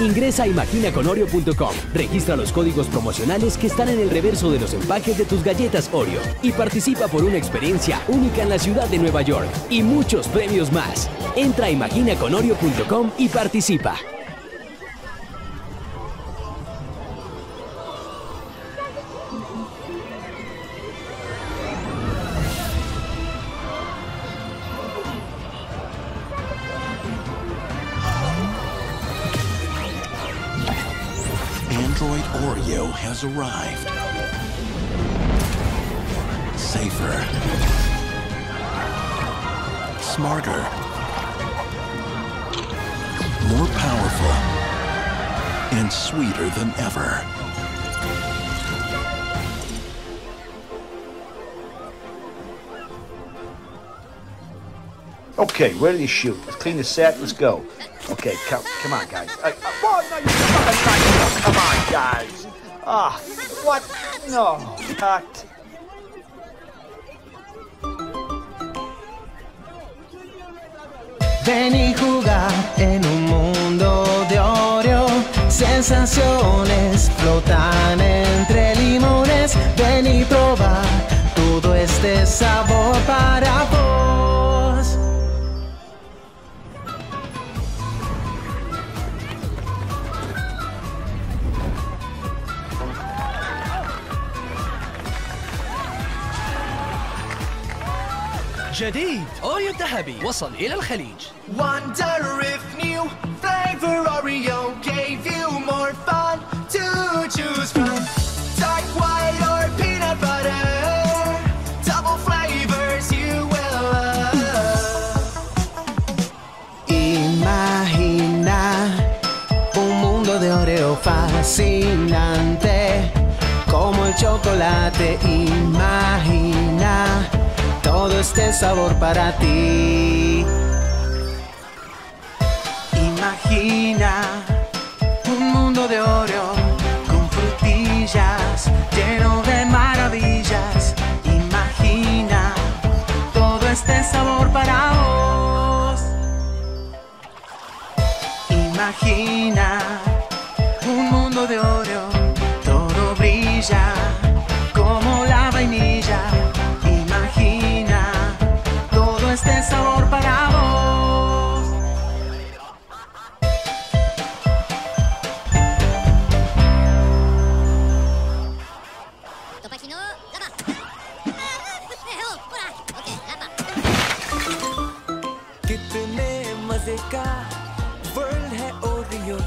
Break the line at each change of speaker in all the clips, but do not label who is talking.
Ingresa a imaginaconoreo.com, registra los códigos promocionales que están en el reverso de los empaques de tus galletas Oreo y participa por una experiencia única en la ciudad de Nueva York y muchos premios más. Entra a imaginaconoreo.com y participa.
Android Oreo has arrived. Safer. Smarter. More powerful. And sweeter than ever.
Okay, ready to shoot. Let's clean the set. Let's go. Okay, come, come on, guys. Uh, uh, come on, guys. Ah, what? No.
Ven jugar en un mundo de Oreo. Sensaciones flotan entre limones. Probar todo este sabor para.
جديد أوريو الذهبي وصل إلى الخليج
Wonder if new flavor Oreo gave you more fun to choose from. Dark white or peanut butter, double flavors you will love.
Imagina un mundo de Oreo fascinante como el chocolate. Imagina todo este sabor para ti. Imagina un mundo de Oreo con frutillas lleno de maravillas. Imagina todo este sabor para vos. Imagina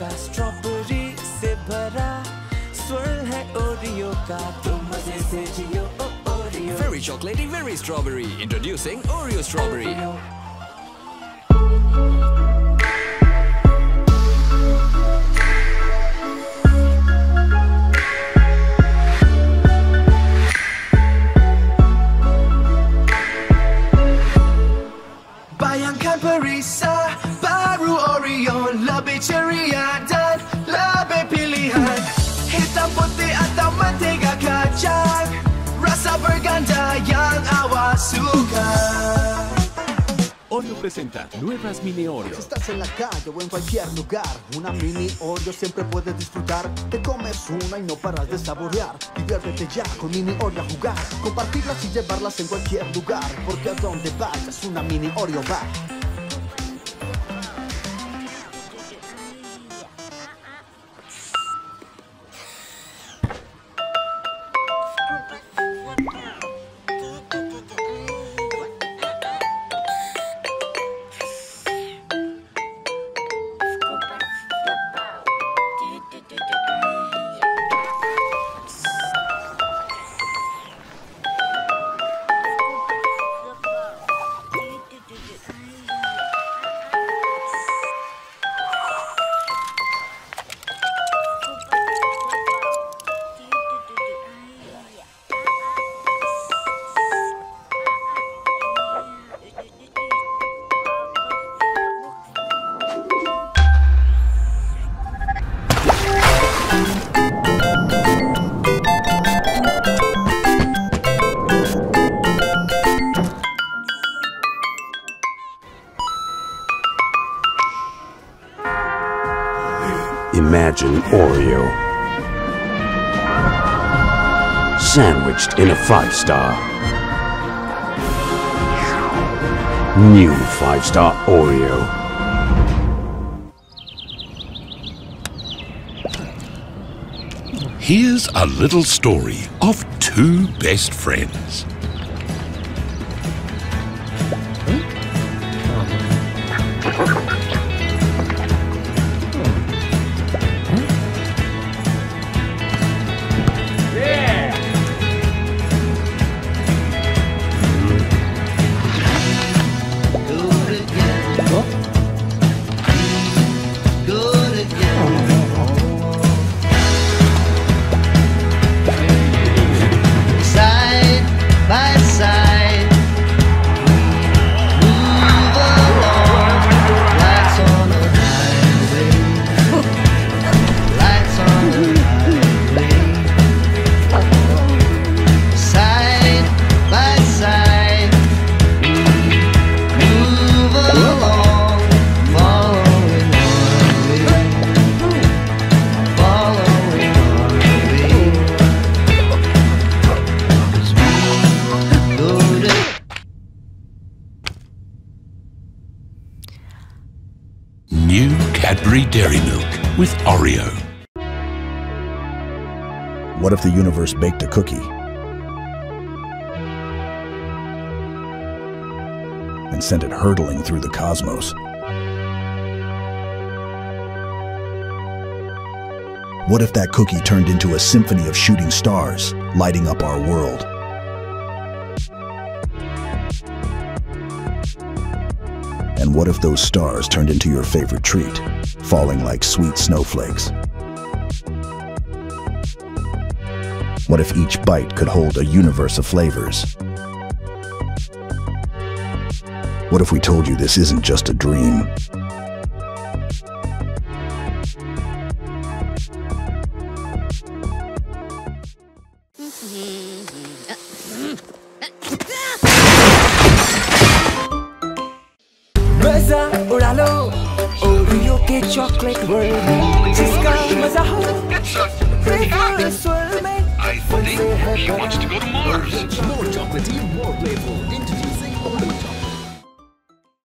का strawberry से भरा swirl है Oreo का तो मजे से जियो ओ Oreo
Very chocolatey, very strawberry Introducing Oreo Strawberry
Bayangkan Oreo
presenta nuevas mini Oreo.
Si estás en la calle o en cualquier lugar, una mini Oreo siempre puedes disfrutar. Te comes una y no paras de saborear. Diviértete ya con mini Oreo a jugar. Compartirlas y llevarlas en cualquier lugar. Porque a donde vayas, una mini Oreo va.
Imagine Oreo. Sandwiched in a five star. New five star Oreo.
Here's a little story of two best friends. Cadbury Dairy Milk with Oreo.
What if the universe baked a cookie? And sent it hurtling through the cosmos? What if that cookie turned into a symphony of shooting stars, lighting up our world? And what if those stars turned into your favorite treat, falling like sweet snowflakes. What if each bite could hold a universe of flavors? What if we told you this isn't just a dream?
Meza. के chocolate world में जिसका मजा हो flavour swirl में
I think he wants to go to Mars.
More chocolatey, more playful.